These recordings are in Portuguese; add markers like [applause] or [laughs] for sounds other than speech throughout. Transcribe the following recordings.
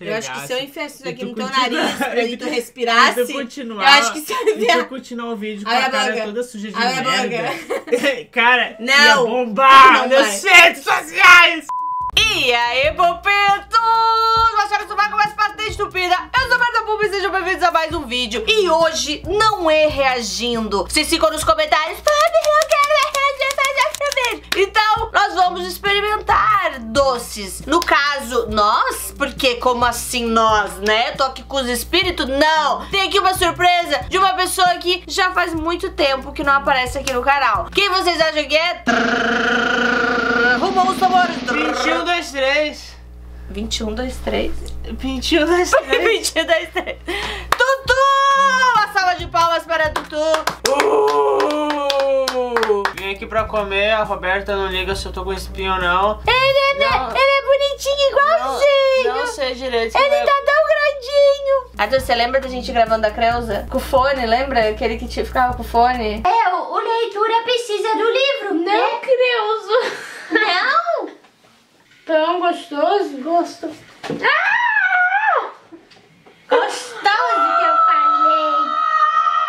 Eu acho que se eu enfiasse isso aqui no teu continua- nariz [laughs] pra e tu respirasse, e tu continuar, eu acho que se eu enfiar... tu continuar o vídeo com a a cara toda suja de a merda. [laughs] cara, Não. ia bombar Não vai. redes sociais. E aí, Pupitos! Acharam que vai começa patente estupida? Eu sou a Marta Pupa e sejam bem-vindos a mais um vídeo. E hoje não é reagindo. Vocês ficam nos comentários, Papi, No caso, nós, porque como assim nós, né? Tô aqui com os espíritos? Não! Tem aqui uma surpresa de uma pessoa que já faz muito tempo que não aparece aqui no canal. Quem vocês acham que é? Rumou os tambores. 21, 2, 3. 21, 2, 3. 21, 2, 3. 21, 2, 3. Tutu! Uma salva de palmas para Tutu. Uh! Vim aqui pra comer, a Roberta não liga se eu tô com espinho ou não. Ele é, Não. ele é bonitinho igualzinho. Não, não sei direito. Ele vai- tá tão grandinho. Arthur, você lembra da gente gravando a Creuza? Com o fone, lembra? Aquele que te- ficava com o fone? É, o, o leitura precisa do livro, né? Creuza. Não? Tão gostoso. Gosto. Ah! Gostoso que eu falei.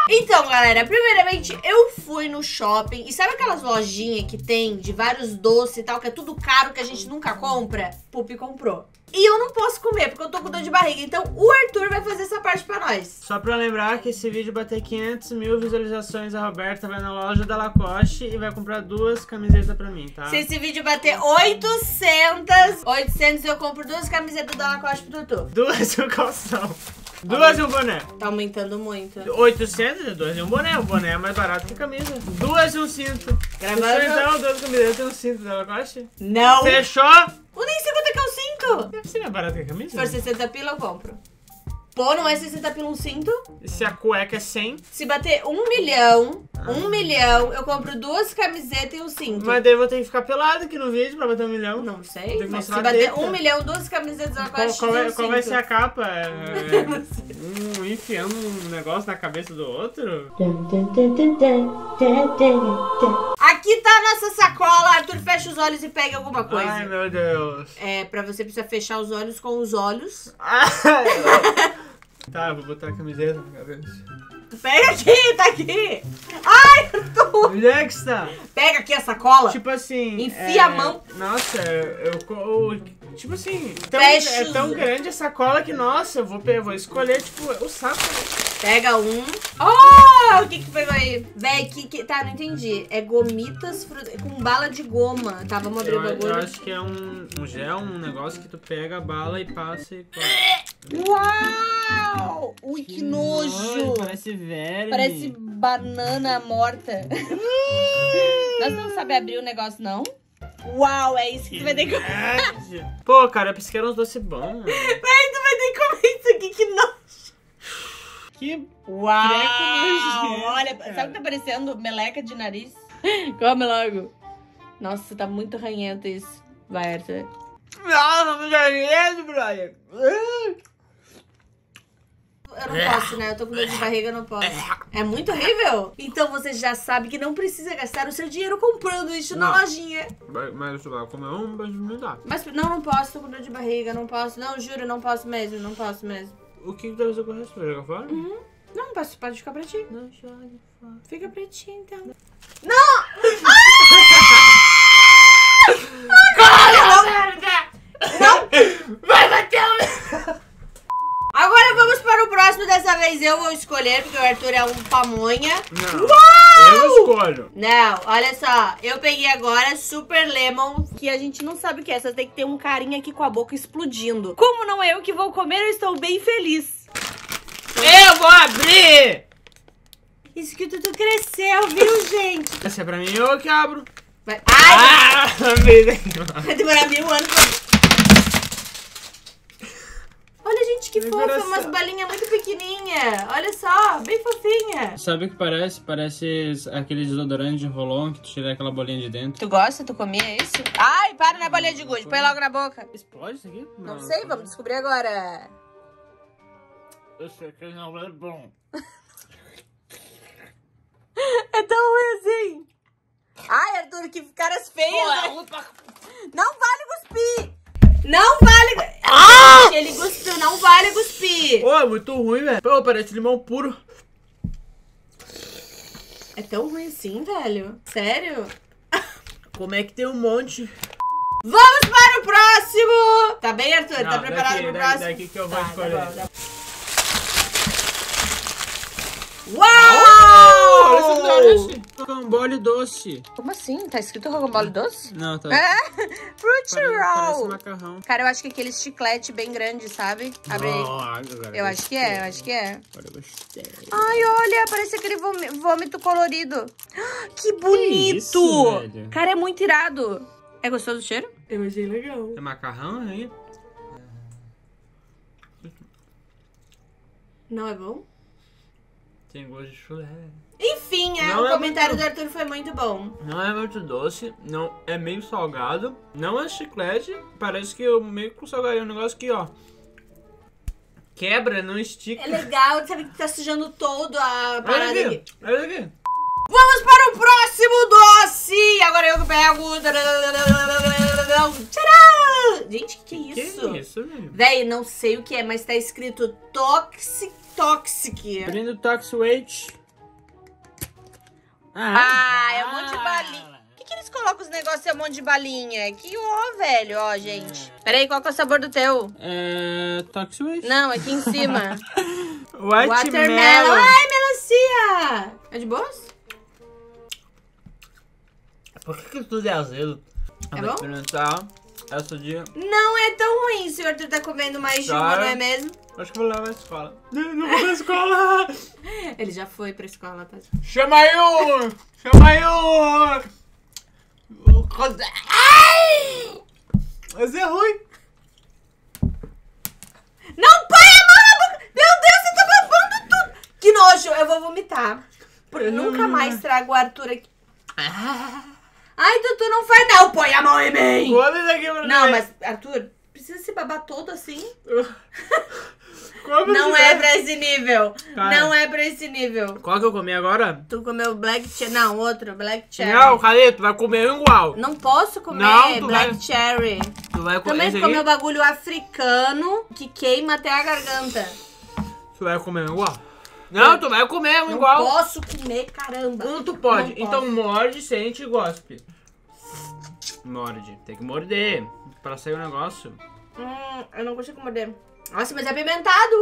Então, galera, primeiramente eu fui no shopping e sabe aquelas lojinhas que tem de vários doces e tal, que é tudo caro que a gente nunca compra? Pupi comprou. E eu não posso comer porque eu tô com dor de barriga. Então o Arthur vai fazer essa parte pra nós. Só pra lembrar que esse vídeo bater 500 mil visualizações, a Roberta vai na loja da Lacoste e vai comprar duas camisetas pra mim, tá? Se esse vídeo bater 800, 800 eu compro duas camisetas da Lacoste pro Tutu. Duas [laughs] um calção. Duas e um boné. Tá aumentando muito. 800 e duas e um boné. O boné é mais barato que a camisa. Duas e um cinto. Gravando. Então, duas camisetas e um cinto da Lacoste? Não! Fechou? Eu nem sei quanto é que é o cinto. Deve ser mais barato que a Se camisa. for 60 pila, eu compro. Pô, não é 60 pila um cinto? Se a cueca é 100, Se bater um milhão, um milhão, eu compro duas camisetas e um cinto. mas daí eu vou ter que ficar pelado aqui no vídeo pra bater um milhão. Não sei, Tem que mas se bater teta. um milhão, duas camisetas da Qual, qual, um qual vai ser a capa? [laughs] É, um enfiando um negócio na cabeça do outro? Aqui tá a nossa sacola. Arthur, fecha os olhos e pega alguma coisa. Ai, meu Deus. É, pra você precisa fechar os olhos com os olhos. [laughs] [laughs] tá, eu vou botar a camiseta na cabeça. Pega aqui, tá aqui. Ai, Arthur. Onde é que está? Pega aqui a sacola. Tipo assim. Enfia é, a mão. Nossa, eu. eu- tipo assim. Tão, Fecha é os- tão grande a sacola que, nossa, eu vou, vou escolher, tipo, o saco. Pega um. Oh, o que que pegou aí? Véi, que, que... Tá, não entendi. É gomitas fru- com bala de goma. Tá, vamos abrir Eu, o eu bagulho. acho que é um, um gel, um negócio que tu pega a bala e passa e. [laughs] Uau! Ui, que nojo! Parece verme. Parece banana morta. Nós não sabe abrir o negócio, não? Uau, é isso que tu vai ter que comer. Pô, cara, eu pensei que era uns doces bons. Ai, tu vai ter que comer isso aqui, que nojo. Que. Uau! Olha, cara. sabe o que tá parecendo? Meleca de nariz? [laughs] Come logo. Nossa, tá muito ranhento isso. Vai, Arthur. Nossa, muito medo, brother. Eu não posso, né? Eu tô com dor de barriga, eu não posso. É muito horrível? Então você já sabe que não precisa gastar o seu dinheiro comprando isso na Não. lojinha. Mas, mas tu vai comer um, me dá. Mas não, não posso, tô com dor de barriga, não posso. Não, juro, não posso mesmo, não posso mesmo. O que que deve ser com o resto? Vai jogar fora? Não, não posso, pode ficar pra ti. Não, joga fora. Fica pra ti, então. Vai bater o... Agora vamos para o próximo. Dessa vez eu vou escolher, porque o Arthur é um pamonha. Não, eu escolho. Não, olha só. Eu peguei agora Super Lemon, que a gente não sabe o que é. Só tem que ter um carinha aqui com a boca explodindo. Como não é eu que vou comer, eu estou bem feliz. Eu vou abrir! Isso que o Tutu cresceu, viu, gente? Essa é pra mim, eu que abro. Vai... Ai, Ah, [laughs] vai demorar mil anos pra... Olha, gente, que fofa. Umas balinhas muito pequenininha. Olha só, bem fofinha. Sabe o que parece? Parece aquele desodorante de rolon que tu tira aquela bolinha de dentro. Tu gosta? Tu comia isso? Ai, para na bolinha de gude. Põe logo na boca. Explode isso aqui? Não sei, vamos descobrir agora. Eu sei que não é bom. [laughs] É tão ruim assim. Ai, Arthur, que caras feias. é né? Não vale cuspir. Não vale. Ah! Ele cuspiu, não é muito ruim, velho. Pô, parece limão puro. É tão ruim assim, velho? Sério? [laughs] Como é que tem um monte? Vamos para o próximo! Tá bem, Arthur? tá Não, preparado daqui, pro daqui, próximo? daqui que eu vou Tá, tá escolher. bom, tá bom. Olha essa Uau! Doce. Rocambole doce. Como assim? Tá escrito rocambole doce? Não, tá. É? Fruit Parece, parece roll! macarrão. Cara, eu acho que aquele chiclete bem grande, sabe? Abre aí. Nossa, agora Eu acho que é, eu acho que é. Agora eu gostei. Ai, olha, parece aquele vômi- vômito colorido. Que bonito! isso, velho? Cara, é muito irado. É gostoso o cheiro? Eu achei legal. É macarrão aí? Não é bom? Tem gosto de chulé. Enfim, é, Não o é comentário muito- do Arthur foi muito bom. Não é muito doce, não é meio salgado, não é chiclete, parece que eu meio que salgaria um negócio que, ó, quebra, não estica. É legal, sabe que tá sujando todo a Olha parada aqui. aqui, olha aqui. Vamos para o próximo doce! Agora eu que pego. Tcharam! Gente, que que é Que isso? isso, velho? Véi, não sei o que é, mas tá escrito Toxic Toxic. Brindo Tox Weight. Ah, é um monte de balinha. Por que, que eles colocam os negócios é um monte de balinha? Que ó, velho, ó, gente. Peraí, qual que é o sabor do teu? É. Tox Weight? Não, aqui em cima. [laughs] Watermelon. Watermelon. Ai, melancia! É de boas? Por que, que tudo é azedo? É bom? experimentar essa dia. Não é tão ruim se o Arthur tá comendo mais de uma, não é mesmo? Acho que vou levar à escola. [laughs] Não vou pra escola! [laughs] Ele já foi pra escola, tá? Chama aí o! Chama coisa- Ai! Mas é ruim. Não põe a mão na boca! Meu Deus, você tá babando tudo! Que nojo, eu vou vomitar. Por Eu nunca mais trago o Arthur aqui. Ai, Tutu, não faz não, põe a mão em mim! Come isso aqui pra Não, mim. mas, Arthur, precisa se babar todo assim? [laughs] Come Não é pra esse nível. Cara. Não é pra esse nível. Qual que eu comi agora? Tu comeu black cherry. Não, outro, black cherry. Não, cadê? Tu vai comer igual. Não posso comer Não, tu black vai- cherry. Tu vai comer Também esse comeu bagulho africano que queima até a garganta. Tu vai comer igual. Não, tu vai comer um Não igual. posso comer, caramba. Um tu pode. Não então posso. morde, sente e gospe. Morde. Tem que morder. Pra sair o negócio. Hum, eu não consigo morder. Nossa, mas é apimentado.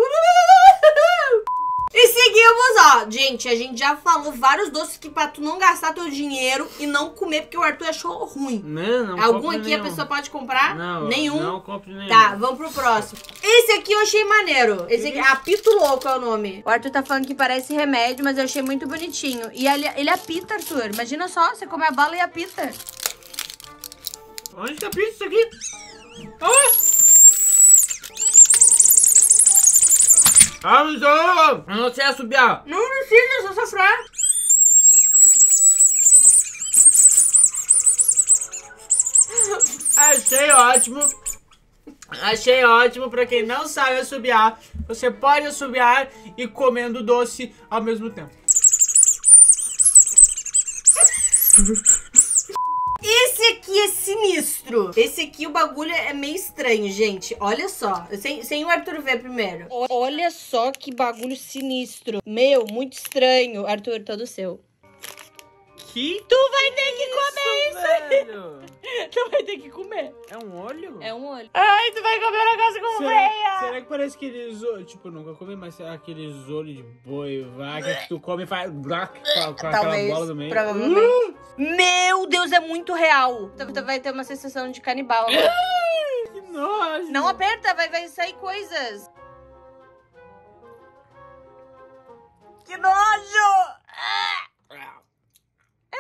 E seguimos, ó. Gente, a gente já falou vários doces que pra tu não gastar teu dinheiro e não comer porque o Arthur achou ruim. Não, não Algum aqui a nenhum. pessoa pode comprar? Não, Nenhum? Não compre nenhum. Tá, vamos pro próximo. Esse aqui eu achei maneiro. Esse aqui, apito louco é o nome. O Arthur tá falando que parece remédio, mas eu achei muito bonitinho. E ele, ele apita, Arthur. Imagina só, você come a bala e apita. Onde tá pizza isso aqui? Ah! Ah, não sou! Eu não sei assobiar. Não precisa, só sofrer. Achei ótimo. Achei ótimo pra quem não sabe assobiar. Você pode assobiar e comendo doce ao mesmo tempo. Esse aqui é sinistro. Esse aqui, o bagulho é meio estranho, gente. Olha só. Sem, sem o Arthur ver primeiro. Olha só que bagulho sinistro. Meu, muito estranho. Arthur, todo seu. Que? Tu vai ter que comer isso. velho? [laughs] Tu vai ter que comer. É um olho? É um olho. Ai, tu vai comer um negócio com Será, será que parece aqueles olhos? Tipo, nunca comi, mas será aqueles olhos de boi, vaca que tu come e faz. Com, com aquela Talvez, bola do meio. provavelmente. Meu Deus, é muito real. Tu, tu vai ter uma sensação de canibal. [laughs] Que nojo! Não aperta, vai, vai sair coisas. Que nojo! É,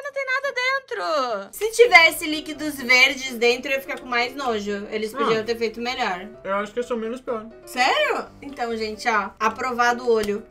não tem nada dentro. Se tivesse líquidos verdes dentro, eu ia ficar com mais nojo. Eles podiam Ah. ter feito melhor. Eu acho que eu sou menos pior. Sério? Então, gente, ó, aprovado o olho.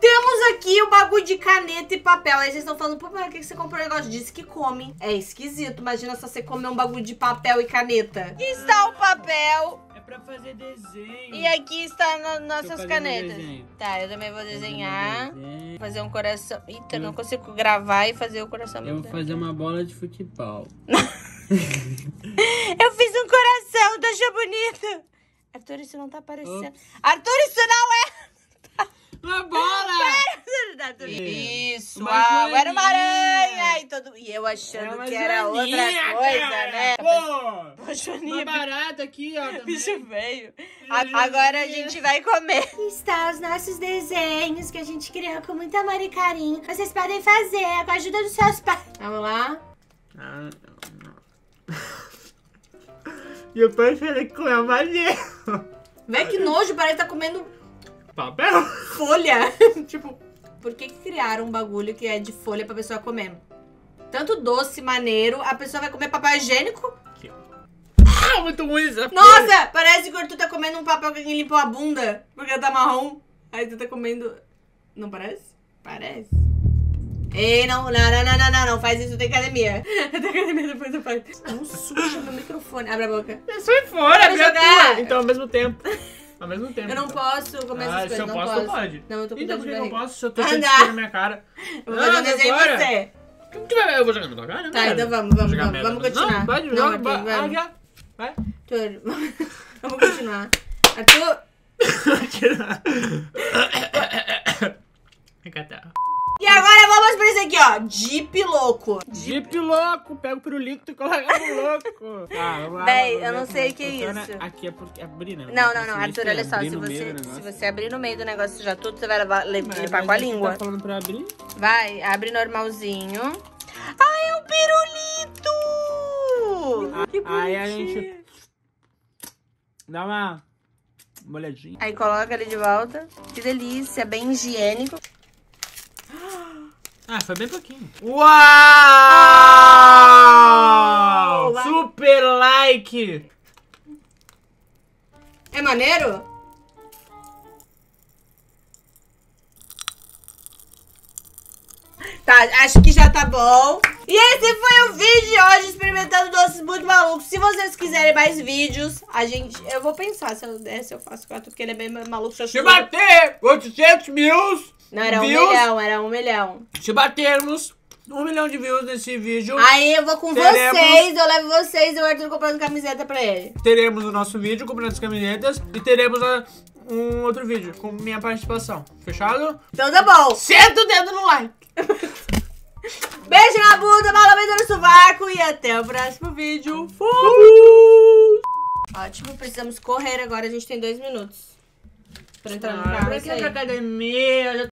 Temos aqui o bagulho de caneta e papel. Aí vocês estão falando, pô, mas por que você comprou um negócio disso que come? É esquisito. Imagina só você comer um bagulho de papel e caneta. Está o papel. Pra fazer desenho. E aqui está no- nossas canetas. desenho. Tá, eu também vou desenhar. Desenho. Fazer um coração. Eita, eu não consigo gravar e fazer o coração. Eu vou fazer uma bola de futebol. [laughs] Eu fiz um coração, tá achando bonito? Arthur, isso não tá aparecendo. Arthur, isso não é. [laughs] Uma bola! Isso, Uma ah, era uma aranha. E, todo... e eu É achando que era outra coisa, cara. né? Pô! Uma joaninha, Uma barata aqui, ó. [laughs] também. bicho feio. A- Agora a gente vai comer. Aqui está os nossos desenhos que a gente criou com muito amor e carinho. Vocês podem fazer com a ajuda dos seus pais. Vamos lá. Ah, E eu prefiro comer maneiro. Vê que nojo, parece que tá comendo Papel? folha. [laughs] tipo, por que, que criaram um bagulho que é de folha pra pessoa comer? Tanto doce, maneiro, a pessoa vai comer papel higiênico? Ah, muito ruim essa folha. Nossa, parece que o Arthur tá comendo um papel que alguém limpou a bunda, porque tá marrom. Aí tu tá comendo... Não parece? Parece. Ei, não, não, não, não, não, não, não, faz isso, tem academia. [laughs] Tem academia, depois eu faço. Não suja meu microfone. Abre a boca. Sai fora, Quero abre a. Então, ao mesmo tempo. Ao mesmo tempo. Eu não então. posso comer essas Ah, coisas, se eu não posso, posso. pode. Não, eu tô com Então por que eu não posso se eu tô Ah, não. espinho na minha cara? Eu vou fazer um Ah, desenho em você. Vai- Eu vou jogar na tua cara? Não Tá, quero. então vamos, vamos, vamos, vamos continuar. Não, pode, Não, joga. Vai- vamos. Ah. Vai. Arthur, [laughs] vamos continuar. Arthur, tá. [laughs] e agora pra esse aqui, ó. Jeep louco. Jeep louco, pega o pirulito e coloca no louco. Tá, [laughs] vamos lá. Véi, eu não sei é o que é isso. Aqui é porque abrir, né? Não, não, não, Esse Arthur, olha só. Se você, se você abrir no meio do negócio já tudo, você vai levar- limpar com a quem língua. Tá falando pra abrir? Vai, abre normalzinho. Ai, é um pirulito! Que Aí a bonitinho. gente dá uma molhadinha. Aí coloca ele de volta. Que delícia, bem higiênico. Ah, foi bem pouquinho. Uau! Uau! Super like! É maneiro? Tá, acho que já tá bom. E esse foi o vídeo de hoje experimentando doces muito malucos. Se vocês quiserem mais vídeos, a gente. Eu vou pensar se eu der, se eu faço com o Arthur, porque ele é bem maluco. Se chutou. bater 800 mil, Não, era um views, milhão, era um milhão. se batermos um milhão de views nesse vídeo, Aí eu vou com Teremos- vocês, eu levo vocês e o Arthur comprando camiseta pra ele. teremos o nosso vídeo comprando as camisetas e teremos a- um outro vídeo com minha participação. Fechado? Então tá bom. Senta o dedo no like! [laughs] Beijo na bunda, malamento no sovaco e até o próximo vídeo. Fui! Ótimo, precisamos correr agora, a gente tem dois minutos. Pra entrar no carro. pra isso que academia?